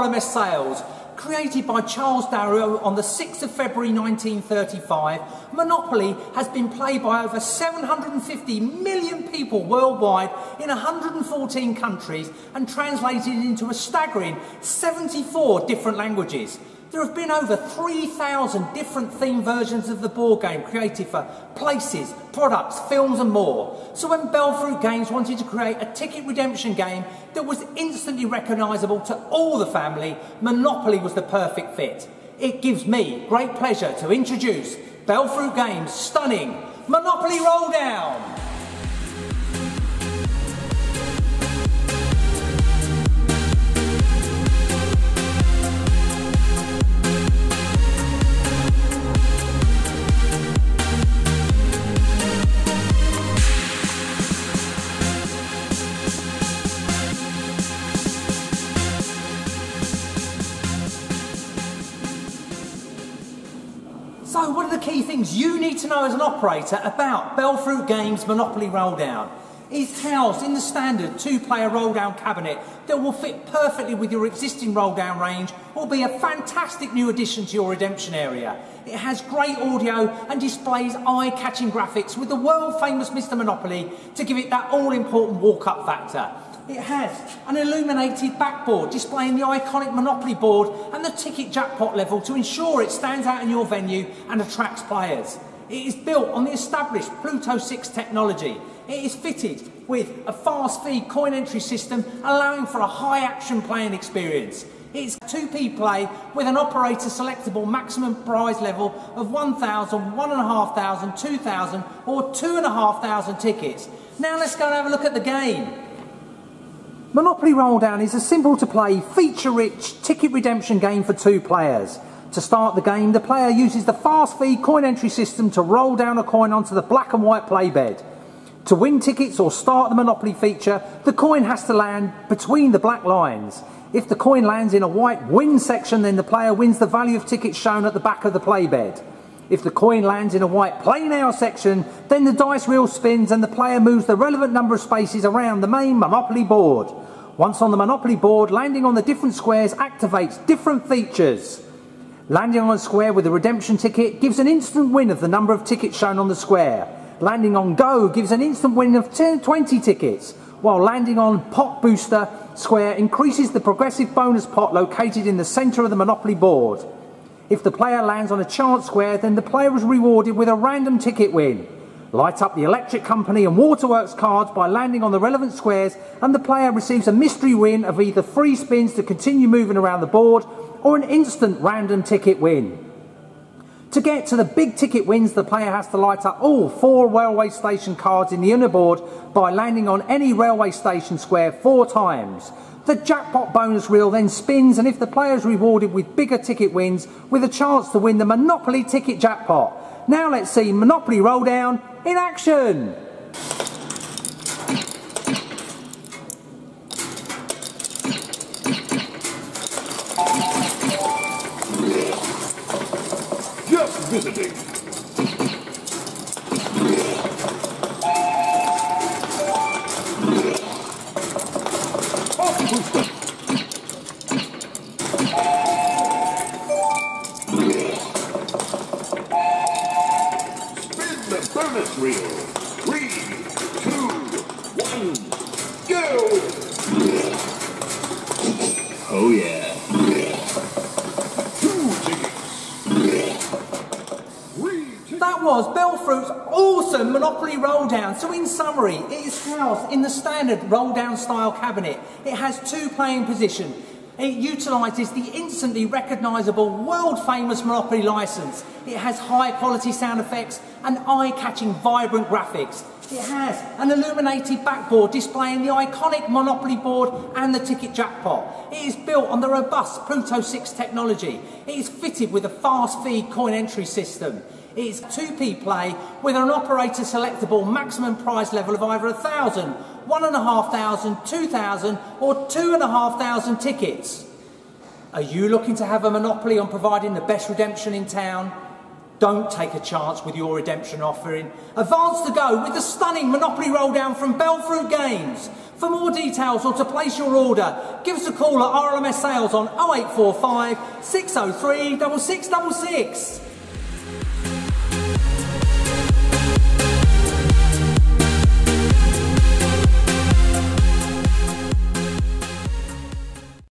RLMS sales. Created by Charles Darrow on the 6th of February 1935, Monopoly has been played by over 750 million people worldwide in 114 countries and translated into a staggering 74 different languages. There have been over 3,000 different theme versions of the board game created for places, products, films and more. So when Bellfruit Games wanted to create a ticket redemption game that was instantly recognisable to all the family, Monopoly was the perfect fit. It gives me great pleasure to introduce Bellfruit Games' stunning Monopoly Roll Down. So what are the key things you need to know as an operator about Bellfruit Games Monopoly Rolldown? It's housed in the standard two-player roll-down cabinet that will fit perfectly with your existing roll-down range or be a fantastic new addition to your redemption area. It has great audio and displays eye-catching graphics with the world-famous Mr Monopoly to give it that all-important walk-up factor. It has an illuminated backboard displaying the iconic Monopoly board and the ticket jackpot level to ensure it stands out in your venue and attracts players. It is built on the established Pluto 6 technology. It is fitted with a fast feed coin entry system allowing for a high action playing experience. It's 2p play with an operator selectable maximum prize level of 1,000, 1,500, 2,000 or 2,500 tickets. Now let's go and have a look at the game. Monopoly Rolldown is a simple to play, feature rich ticket redemption game for two players. To start the game, the player uses the fast feed coin entry system to roll down a coin onto the black and white play bed. To win tickets or start the Monopoly feature, the coin has to land between the black lines. If the coin lands in a white win section, then the player wins the value of tickets shown at the back of the play bed. If the coin lands in a white play now section, then the dice reel spins and the player moves the relevant number of spaces around the main Monopoly board. Once on the Monopoly board, landing on the different squares activates different features. Landing on a square with a redemption ticket gives an instant win of the number of tickets shown on the square. Landing on Go gives an instant win of 10, 20 tickets, while landing on Pot Booster square increases the progressive bonus pot located in the centre of the Monopoly board. If the player lands on a chance square, then the player is rewarded with a random ticket win. Light up the electric company and waterworks cards by landing on the relevant squares and the player receives a mystery win of either free spins to continue moving around the board or an instant random ticket win. To get to the big ticket wins, the player has to light up all four railway station cards in the inner board by landing on any railway station square four times. The jackpot bonus reel then spins, and if the player is rewarded with bigger ticket wins, with a chance to win the Monopoly ticket jackpot. Now let's see Monopoly Roll Down in action. Just visiting. That was Bellfruit's awesome Monopoly roll down. So in summary, it is housed in the standard roll down style cabinet. It has two playing position. It utilises the instantly recognisable world famous Monopoly licence. It has high quality sound effects and eye catching vibrant graphics. It has an illuminated backboard displaying the iconic Monopoly board and the ticket jackpot. It is built on the robust Pluto 6 technology. It is fitted with a fast feed coin entry system. It is 2p play with an operator selectable maximum prize level of either 1,000, 1,500, 2,000 or 2,500 tickets. Are you looking to have a monopoly on providing the best redemption in town? Don't take a chance with your redemption offering. Advance to go with the stunning Monopoly roll down from Bellfruit Games. For more details or to place your order, give us a call at RLMS Sales on 0845 603 6666.